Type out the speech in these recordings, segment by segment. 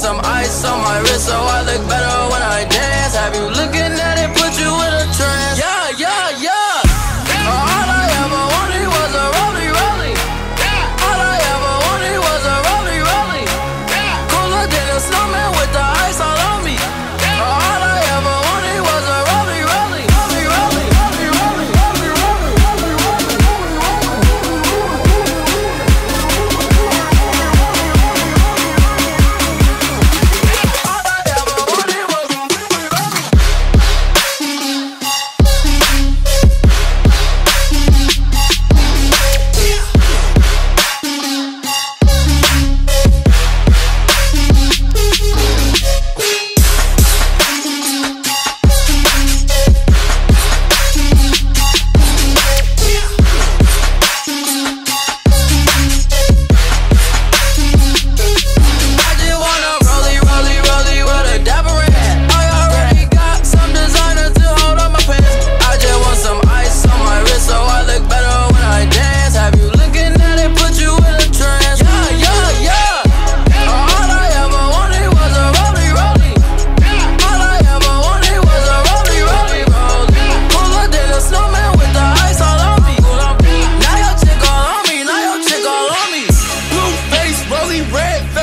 Some ice on my wrist so I look better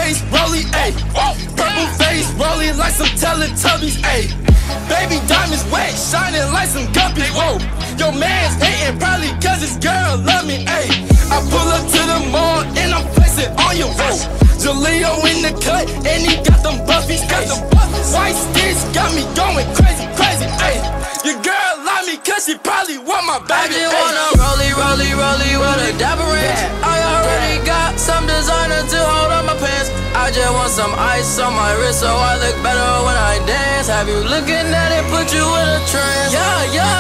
face, rolling, ayy. Purple face, rolling like some Teletubbies, ayy. Baby diamonds wet, shining like some guppies, whoa. Your man's hating probably cause his girl love me, ayy. I pull up to the mall and I'm flexing on your whoa. Jaleo in the cut and he got them buffies, ayy. White sticks got me going crazy, I just want some ice on my wrist so I look better when I dance. Have you looking at it, put you in a trance? Yeah, yeah.